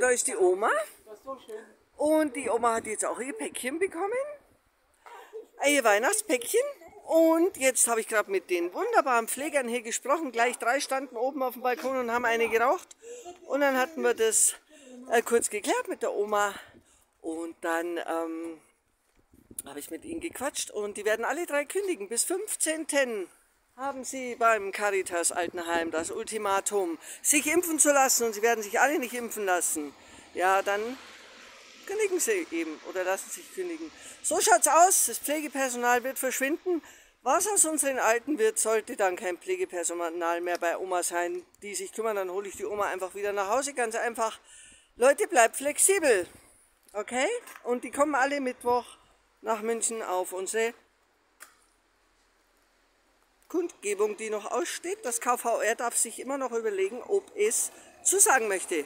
Da ist die Oma. Und die Oma hat jetzt auch ihr Päckchen bekommen. Ihr Weihnachtspäckchen. Und jetzt habe ich gerade mit den wunderbaren Pflegern hier gesprochen. Gleich drei standen oben auf dem Balkon und haben eine geraucht. Und dann hatten wir das äh, kurz geklärt mit der Oma. Und dann ähm, habe ich mit ihnen gequatscht. Und die werden alle drei kündigen. Bis 15. haben sie beim Caritas Altenheim das Ultimatum, sich impfen zu lassen. Und sie werden sich alle nicht impfen lassen. Ja, dann kündigen sie eben oder lassen sich kündigen. So schaut's aus. Das Pflegepersonal wird verschwinden. Was aus unseren Alten wird, sollte dann kein Pflegepersonal mehr bei Oma sein, die sich kümmern. Dann hole ich die Oma einfach wieder nach Hause. Ganz einfach. Leute, bleibt flexibel. Okay? Und die kommen alle Mittwoch nach München auf unsere Kundgebung, die noch aussteht. Das KVR darf sich immer noch überlegen, ob es zusagen möchte.